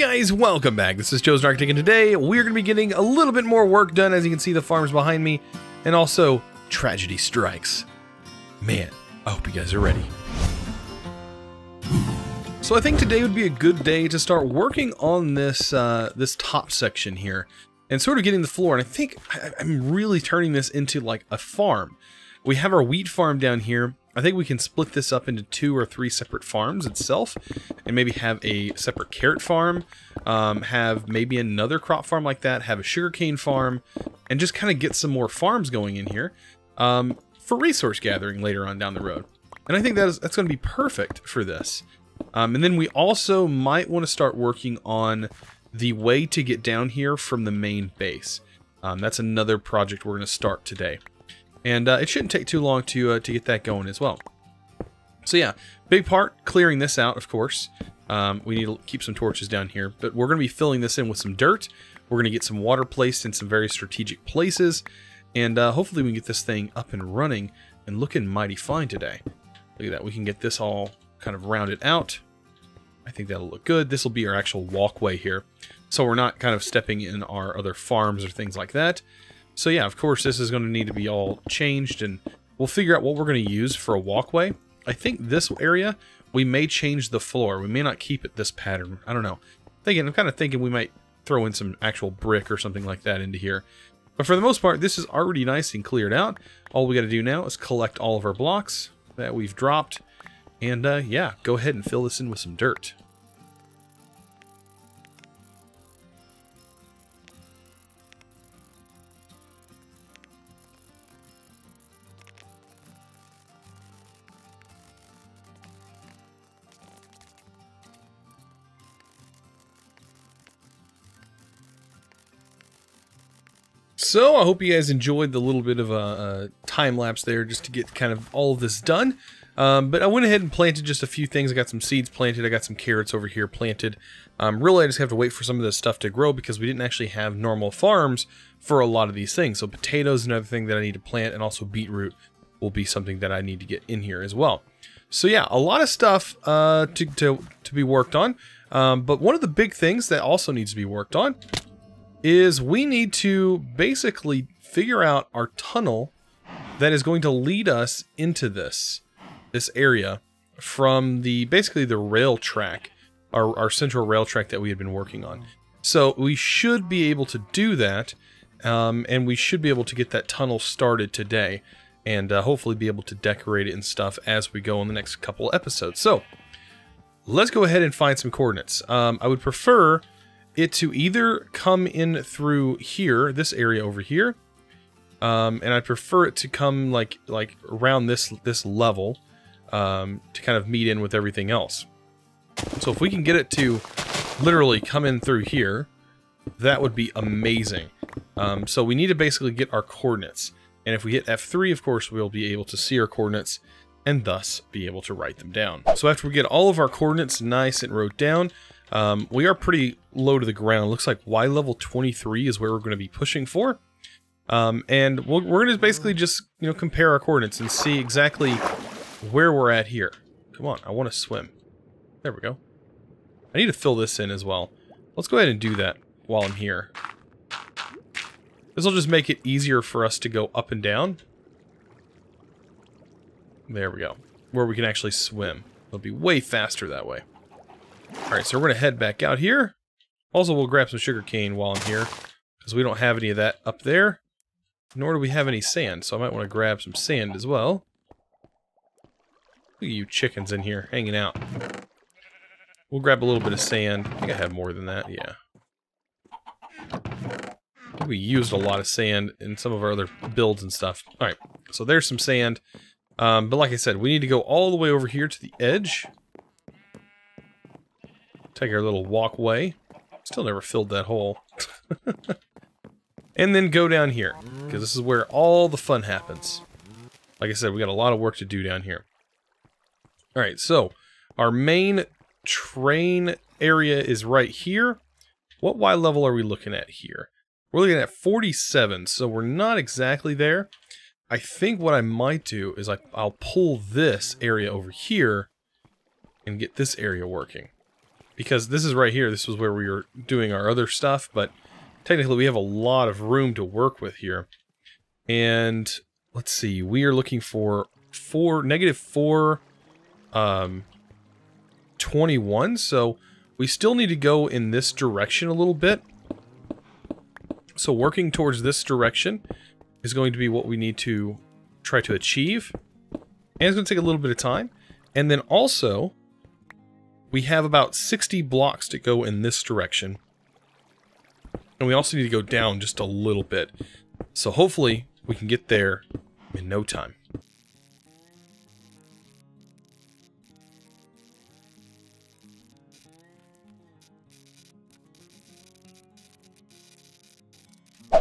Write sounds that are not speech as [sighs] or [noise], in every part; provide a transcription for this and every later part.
guys, welcome back. This is Chosen Architect, and today we're going to be getting a little bit more work done. As you can see, the farms behind me, and also tragedy strikes. Man, I hope you guys are ready. So I think today would be a good day to start working on this uh, this top section here, and sort of getting the floor. And I think I I'm really turning this into like a farm. We have our wheat farm down here, I think we can split this up into two or three separate farms itself and maybe have a separate carrot farm, um, have maybe another crop farm like that, have a sugarcane farm, and just kind of get some more farms going in here um, for resource gathering later on down the road. And I think that is, that's going to be perfect for this. Um, and then we also might want to start working on the way to get down here from the main base. Um, that's another project we're going to start today. And uh, it shouldn't take too long to, uh, to get that going as well. So yeah, big part, clearing this out, of course. Um, we need to keep some torches down here, but we're going to be filling this in with some dirt. We're going to get some water placed in some very strategic places, and uh, hopefully we can get this thing up and running and looking mighty fine today. Look at that, we can get this all kind of rounded out. I think that'll look good. This will be our actual walkway here, so we're not kind of stepping in our other farms or things like that. So yeah, of course, this is going to need to be all changed, and we'll figure out what we're going to use for a walkway. I think this area, we may change the floor. We may not keep it this pattern. I don't know. Thinking, I'm kind of thinking we might throw in some actual brick or something like that into here. But for the most part, this is already nice and cleared out. All we got to do now is collect all of our blocks that we've dropped. And uh, yeah, go ahead and fill this in with some dirt. So I hope you guys enjoyed the little bit of a, time lapse there just to get kind of all of this done. Um, but I went ahead and planted just a few things. I got some seeds planted. I got some carrots over here planted. Um, really, I just have to wait for some of this stuff to grow because we didn't actually have normal farms for a lot of these things. So potatoes another thing that I need to plant, and also beetroot will be something that I need to get in here as well. So yeah, a lot of stuff uh, to, to, to be worked on. Um, but one of the big things that also needs to be worked on is we need to basically figure out our tunnel that is going to lead us into this this area from the basically the rail track our, our central rail track that we had been working on. So we should be able to do that um, and we should be able to get that tunnel started today and uh, hopefully be able to decorate it and stuff as we go in the next couple episodes. So let's go ahead and find some coordinates. Um, I would prefer it to either come in through here, this area over here, um, and I prefer it to come like like around this this level um, to kind of meet in with everything else. So if we can get it to literally come in through here, that would be amazing. Um, so we need to basically get our coordinates. And if we hit F3, of course, we'll be able to see our coordinates and thus be able to write them down. So after we get all of our coordinates nice and wrote down, um, we are pretty low to the ground. Looks like Y level 23 is where we're going to be pushing for. Um, and we we are going to basically just, you know, compare our coordinates and see exactly where we're at here. Come on, I want to swim. There we go. I need to fill this in as well. Let's go ahead and do that while I'm here. This will just make it easier for us to go up and down. There we go. Where we can actually swim. It'll be way faster that way. Alright, so we're going to head back out here. Also, we'll grab some sugar cane while I'm here, because we don't have any of that up there, nor do we have any sand, so I might want to grab some sand as well. Look at you chickens in here, hanging out. We'll grab a little bit of sand. I think I have more than that, yeah. we used a lot of sand in some of our other builds and stuff. Alright, so there's some sand. Um, but like I said, we need to go all the way over here to the edge. Take our little walkway. Still never filled that hole. [laughs] and then go down here, because this is where all the fun happens. Like I said, we got a lot of work to do down here. Alright, so our main train area is right here. What Y level are we looking at here? We're looking at 47, so we're not exactly there. I think what I might do is like I'll pull this area over here and get this area working because this is right here. This was where we were doing our other stuff, but technically we have a lot of room to work with here. And let's see, we are looking for four, negative four, um, 21. So we still need to go in this direction a little bit. So working towards this direction is going to be what we need to try to achieve. And it's going to take a little bit of time. And then also, we have about 60 blocks to go in this direction. And we also need to go down just a little bit. So hopefully we can get there in no time.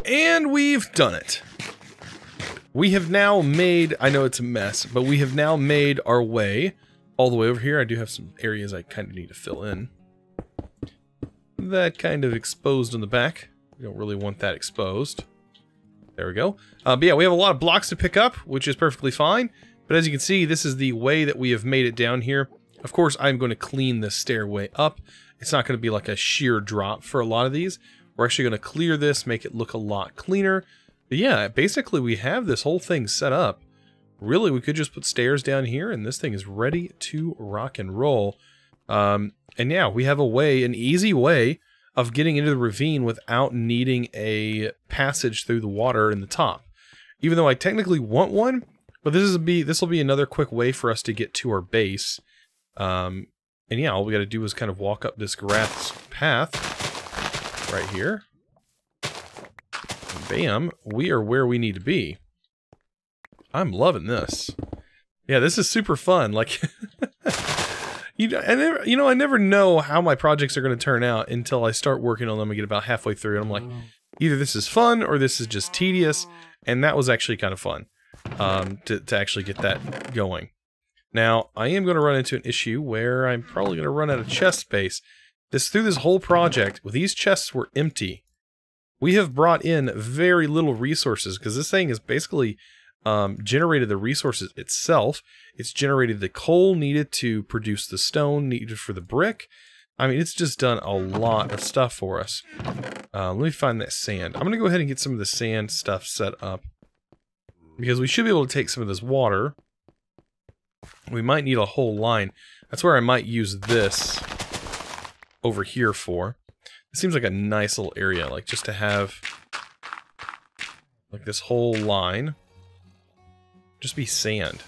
And we've done it. We have now made, I know it's a mess, but we have now made our way all the way over here. I do have some areas I kind of need to fill in. That kind of exposed on the back. We don't really want that exposed. There we go. Uh, but yeah, we have a lot of blocks to pick up, which is perfectly fine. But as you can see, this is the way that we have made it down here. Of course, I'm going to clean this stairway up. It's not going to be like a sheer drop for a lot of these. We're actually going to clear this, make it look a lot cleaner. But yeah, basically we have this whole thing set up. Really, we could just put stairs down here and this thing is ready to rock and roll. Um, and yeah, we have a way, an easy way of getting into the ravine without needing a passage through the water in the top. Even though I technically want one, but this is be this will be another quick way for us to get to our base. Um, and yeah, all we got to do is kind of walk up this grass path right here. Bam, we are where we need to be. I'm loving this. Yeah, this is super fun. Like, [laughs] you, I never, you know, I never know how my projects are going to turn out until I start working on them and get about halfway through. And I'm like, either this is fun or this is just tedious. And that was actually kind of fun um, to, to actually get that going. Now, I am going to run into an issue where I'm probably going to run out of chest space. This through this whole project, with these chests were empty. We have brought in very little resources because this thing is basically um, generated the resources itself. It's generated the coal needed to produce the stone needed for the brick. I mean, it's just done a lot of stuff for us. Uh, let me find that sand. I'm going to go ahead and get some of the sand stuff set up. Because we should be able to take some of this water. We might need a whole line. That's where I might use this over here for. It seems like a nice little area, like just to have like this whole line just be sand.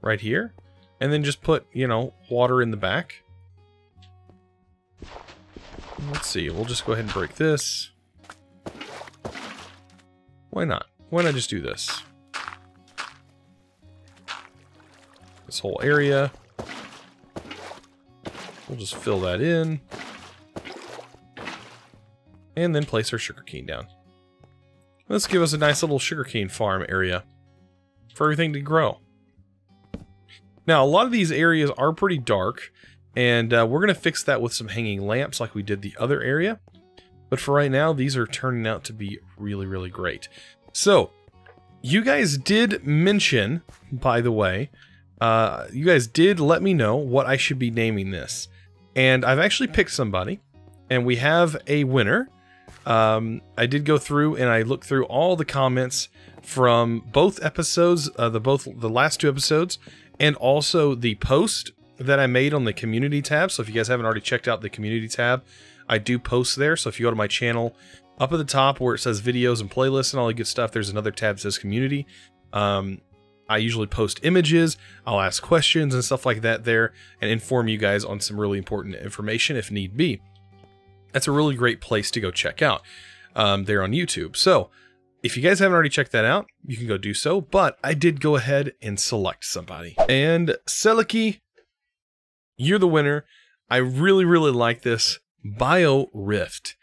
Right here. And then just put, you know, water in the back. Let's see, we'll just go ahead and break this. Why not? Why not just do this? This whole area. We'll just fill that in. And then place our sugar cane down. Let's give us a nice little sugarcane farm area for everything to grow. Now, a lot of these areas are pretty dark, and uh, we're going to fix that with some hanging lamps like we did the other area. But for right now, these are turning out to be really, really great. So, you guys did mention, by the way, uh, you guys did let me know what I should be naming this. And I've actually picked somebody, and we have a winner. Um, I did go through and I looked through all the comments from both episodes, uh, the both the last two episodes, and also the post that I made on the community tab. So if you guys haven't already checked out the community tab, I do post there. So if you go to my channel, up at the top where it says videos and playlists and all the good stuff, there's another tab that says community. Um, I usually post images, I'll ask questions and stuff like that there, and inform you guys on some really important information if need be. That's a really great place to go check out um, there on YouTube. So if you guys haven't already checked that out, you can go do so, but I did go ahead and select somebody. And Seliki, you're the winner. I really, really like this BioRift.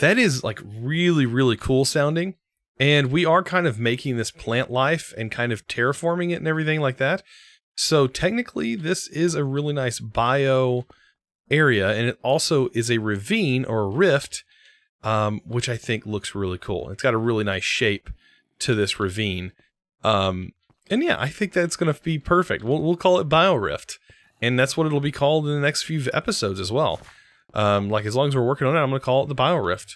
That is like really, really cool sounding. And we are kind of making this plant life and kind of terraforming it and everything like that. So technically, this is a really nice bio area, and it also is a ravine or a rift, um, which I think looks really cool. It's got a really nice shape to this ravine. Um, and yeah, I think that's going to be perfect. We'll, we'll call it BioRift. and that's what it'll be called in the next few episodes as well. Um, like as long as we're working on it, I'm going to call it the BioRift.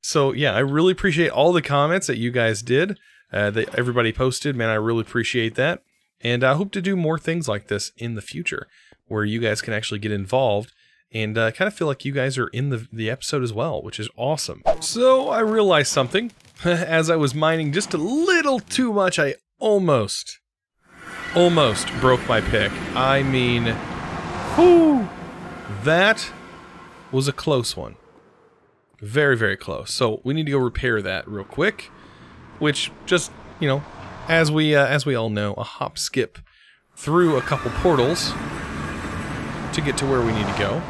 So yeah, I really appreciate all the comments that you guys did, uh, that everybody posted. Man, I really appreciate that, and I hope to do more things like this in the future, where you guys can actually get involved and uh, kind of feel like you guys are in the the episode as well, which is awesome. So I realized something [laughs] as I was mining just a little too much. I almost, almost broke my pick. I mean, whoo, that was a close one. Very, very close. So we need to go repair that real quick, which just, you know, as we uh, as we all know, a hop skip through a couple portals to get to where we need to go.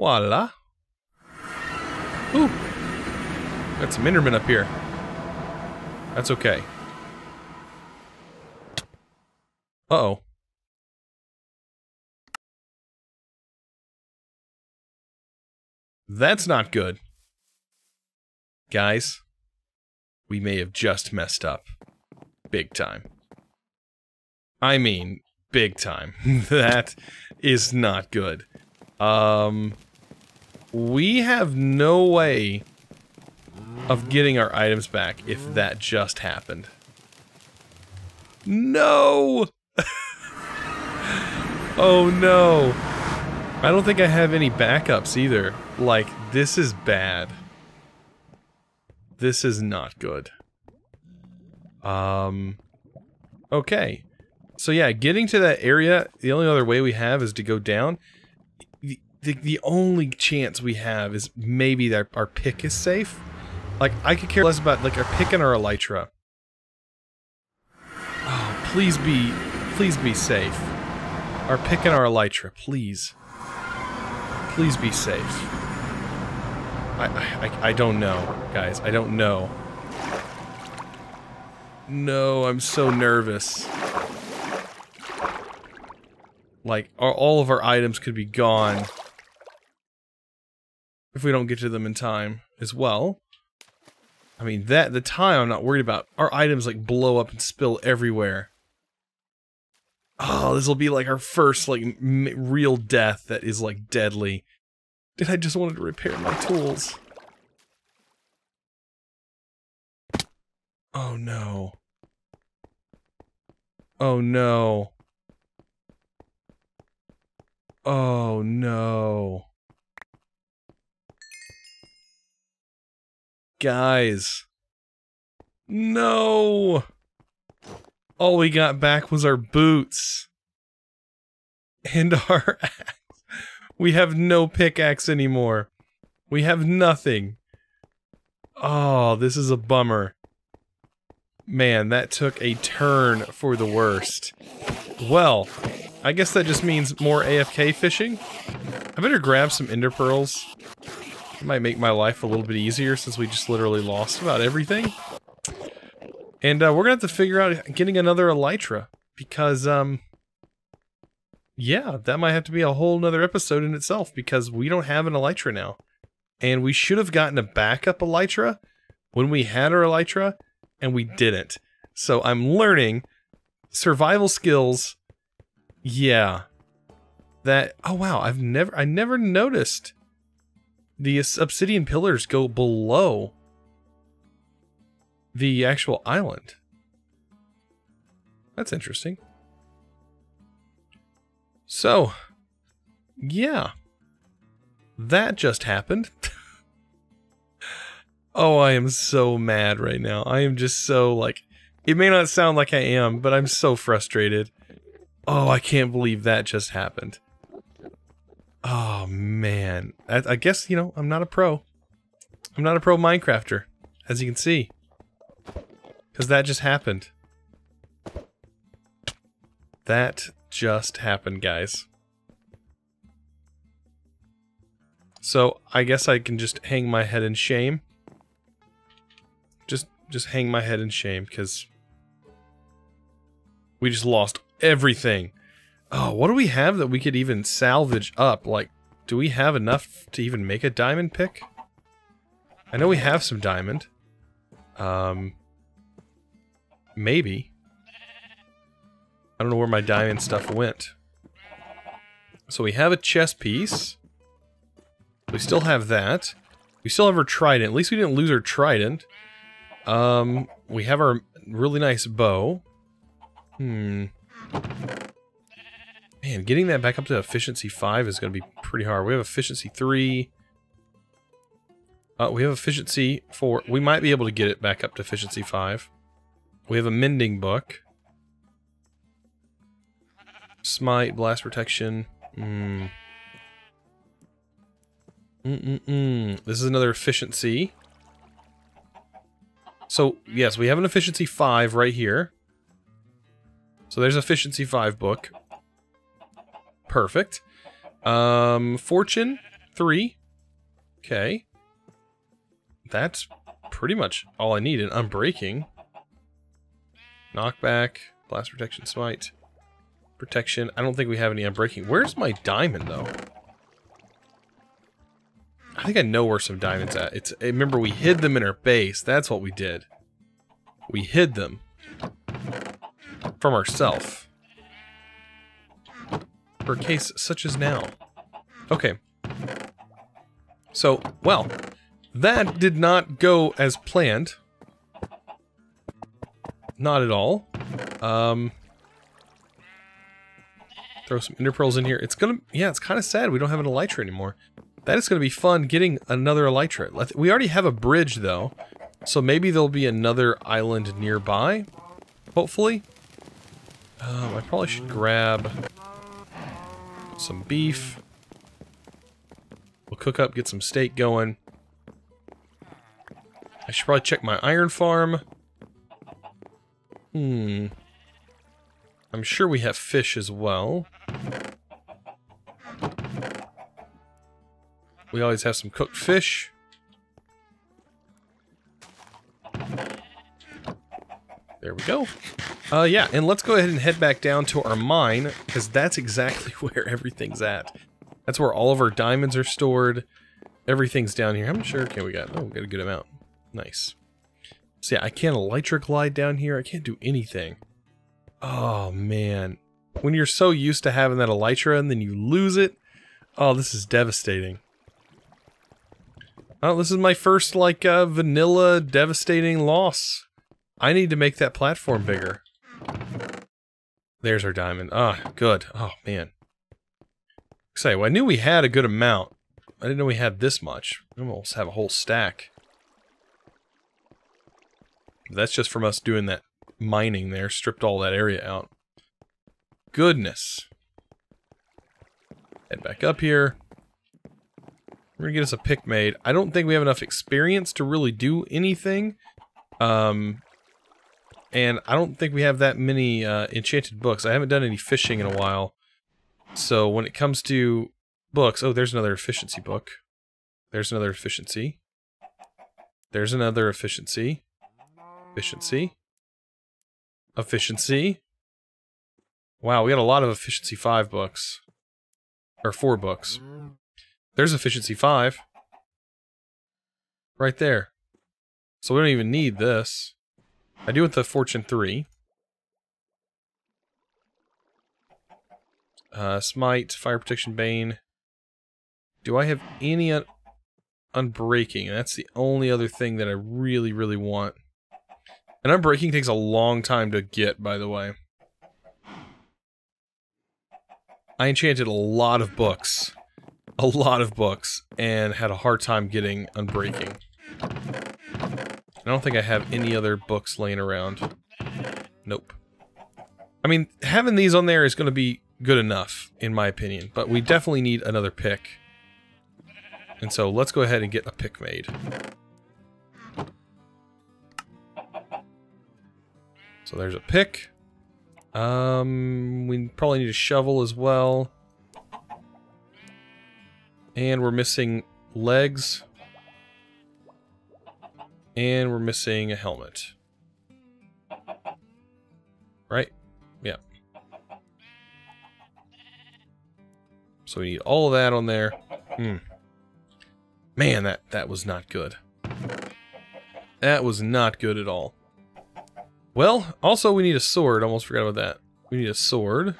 Voila. Ooh. Got some Enderman up here. That's okay. Uh-oh. That's not good. Guys, we may have just messed up. Big time. I mean, big time. [laughs] that is not good. Um, we have no way of getting our items back if that just happened. No! [laughs] oh no. I don't think I have any backups either. Like, this is bad. This is not good. Um, okay. So yeah, getting to that area, the only other way we have is to go down. The, the, only chance we have is maybe that our pick is safe. Like, I could care less about, like, our pick and our elytra. Oh, please be, please be safe. Our pick and our elytra, please. Please be safe. I, I, I don't know, guys. I don't know. No, I'm so nervous. Like, our, all of our items could be gone if we don't get to them in time as well. I mean, that the time I'm not worried about. Our items, like, blow up and spill everywhere. Oh, this will be like our first like real death that is like deadly. Did I just wanted to repair my tools? Oh no. Oh no. Oh no. Guys. No. All we got back was our boots. And [laughs] our axe. We have no pickaxe anymore. We have nothing. Oh, this is a bummer. Man, that took a turn for the worst. Well, I guess that just means more AFK fishing. I better grab some ender pearls. It might make my life a little bit easier since we just literally lost about everything. And uh, we're gonna have to figure out getting another elytra because, um, yeah, that might have to be a whole nother episode in itself because we don't have an elytra now, and we should have gotten a backup elytra when we had our elytra, and we didn't. So I'm learning survival skills. Yeah, that. Oh wow, I've never, I never noticed the obsidian pillars go below the actual island. That's interesting. So, yeah. That just happened. [laughs] oh, I am so mad right now. I am just so, like... It may not sound like I am, but I'm so frustrated. Oh, I can't believe that just happened. Oh, man. I, I guess, you know, I'm not a pro. I'm not a pro Minecrafter, as you can see. Because that just happened. That just happened, guys. So, I guess I can just hang my head in shame. Just, just hang my head in shame, because... We just lost everything. Oh, what do we have that we could even salvage up? Like, do we have enough to even make a diamond pick? I know we have some diamond. Um, Maybe. I don't know where my diamond stuff went. So we have a chess piece. We still have that. We still have our trident. At least we didn't lose our trident. Um, we have our really nice bow. Hmm. Man, getting that back up to efficiency 5 is going to be pretty hard. We have efficiency 3. Uh, we have efficiency 4. We might be able to get it back up to efficiency 5. We have a mending book. Smite, blast protection. Hmm. Mm-mm-mm. This is another efficiency. So, yes, we have an efficiency 5 right here. So there's efficiency 5 book. Perfect. Um, fortune, 3. Okay. That's pretty much all I need. And unbreaking. Knockback, blast protection, smite. Protection. I don't think we have any unbreaking. Where's my diamond, though? I think I know where some diamonds at. It's remember we hid them in our base. That's what we did. We hid them from ourself. A case such as now. Okay. So, well, that did not go as planned. Not at all. Um, throw some ender pearls in here. It's gonna, yeah, it's kind of sad we don't have an elytra anymore. That is to be fun getting another elytra. We already have a bridge, though. So maybe there'll be another island nearby. Hopefully. Um, I probably should grab some beef. We'll cook up, get some steak going. I should probably check my iron farm. Hmm. I'm sure we have fish as well. We always have some cooked fish. There we go. Uh, yeah, and let's go ahead and head back down to our mine, because that's exactly [laughs] where everything's at. That's where all of our diamonds are stored. Everything's down here. Much sugar can we got? Oh, we got a good amount. Nice. See, I can't elytra glide down here. I can't do anything. Oh, man. When you're so used to having that elytra and then you lose it, oh, this is devastating. Oh, this is my first, like, uh, vanilla devastating loss. I need to make that platform bigger. There's our diamond. Ah, good. Oh, man. Say, well, I knew we had a good amount. I didn't know we had this much. We almost have a whole stack. That's just from us doing that mining there. Stripped all that area out. Goodness. Head back up here. We're gonna get us a pick made. I don't think we have enough experience to really do anything. Um, and I don't think we have that many uh, enchanted books. I haven't done any fishing in a while. So when it comes to books... Oh, there's another efficiency book. There's another efficiency. There's another efficiency. Efficiency. Efficiency. Wow, we got a lot of efficiency 5 books. Or 4 books. There's efficiency 5. Right there. So we don't even need this. I do with the fortune 3. Uh, smite, fire protection, bane. Do I have any un unbreaking? That's the only other thing that I really, really want. And unbreaking takes a long time to get, by the way. I enchanted a lot of books a lot of books and had a hard time getting Unbreaking. I don't think I have any other books laying around. Nope. I mean, having these on there is going to be good enough, in my opinion, but we definitely need another pick. And so let's go ahead and get a pick made. So there's a pick. Um, we probably need a shovel as well. And we're missing legs. And we're missing a helmet. Right? Yeah. So we need all that on there. Hmm. Man, that, that was not good. That was not good at all. Well, also we need a sword. Almost forgot about that. We need a sword.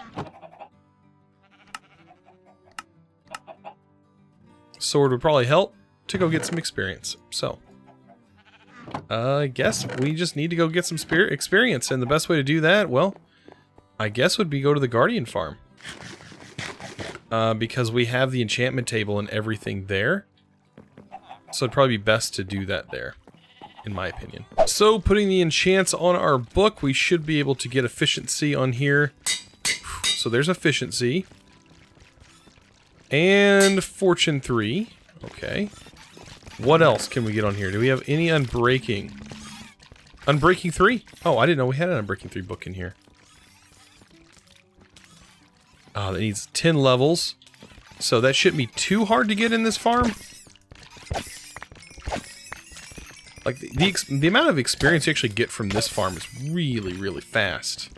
sword would probably help to go get some experience. So, uh, I guess we just need to go get some spirit experience, and the best way to do that, well, I guess would be go to the Guardian Farm. Uh, because we have the enchantment table and everything there. So it'd probably be best to do that there, in my opinion. So putting the enchants on our book, we should be able to get efficiency on here. So there's efficiency. And fortune 3. Okay. What else can we get on here? Do we have any unbreaking? Unbreaking 3? Oh, I didn't know we had an unbreaking 3 book in here. Oh, that needs 10 levels. So that shouldn't be too hard to get in this farm. Like, the, the, the amount of experience you actually get from this farm is really, really fast.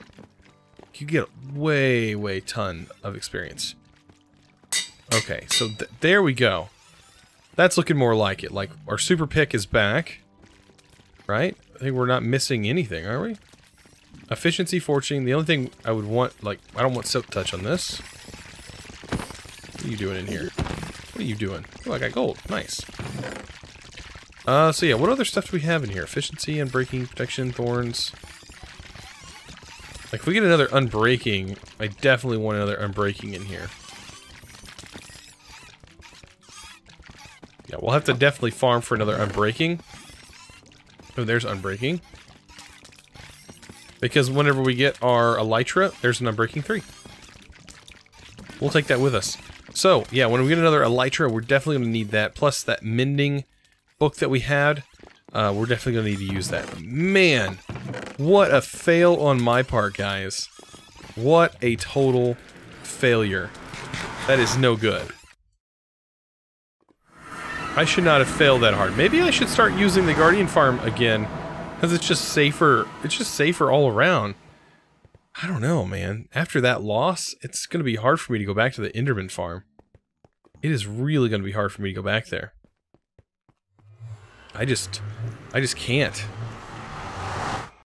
You get way, way ton of experience. Okay, so th there we go. That's looking more like it. Like, our super pick is back. Right? I think we're not missing anything, are we? Efficiency, fortune. The only thing I would want, like, I don't want silk touch on this. What are you doing in here? What are you doing? Oh, I got gold. Nice. Uh, so yeah, what other stuff do we have in here? Efficiency, unbreaking, protection, thorns. Like, if we get another unbreaking, I definitely want another unbreaking in here. We'll have to definitely farm for another unbreaking. Oh, there's unbreaking. Because whenever we get our Elytra, there's an unbreaking 3. We'll take that with us. So, yeah, when we get another Elytra, we're definitely going to need that. Plus that mending book that we had, uh, we're definitely going to need to use that. Man, what a fail on my part, guys. What a total failure. That is no good. I should not have failed that hard. Maybe I should start using the Guardian Farm again, because it's just safer. It's just safer all around. I don't know, man. After that loss, it's going to be hard for me to go back to the Enderman Farm. It is really going to be hard for me to go back there. I just, I just can't.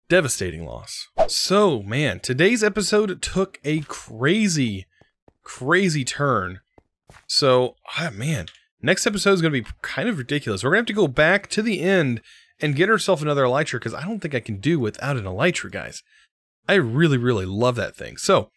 Devastating loss. So, man, today's episode took a crazy, crazy turn. So, ah, man, next episode is going to be kind of ridiculous. We're going to have to go back to the end and get ourselves another Elytra because I don't think I can do without an Elytra, guys. I really, really love that thing. So,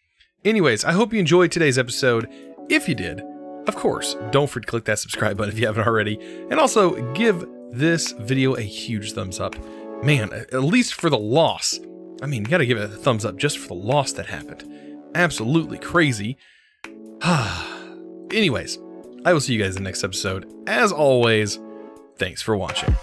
anyways, I hope you enjoyed today's episode. If you did, of course, don't forget to click that subscribe button if you haven't already. And also, give this video a huge thumbs up. Man, at least for the loss. I mean, you gotta give it a thumbs up just for the loss that happened. Absolutely crazy. [sighs] Anyways, I will see you guys in the next episode. As always, thanks for watching.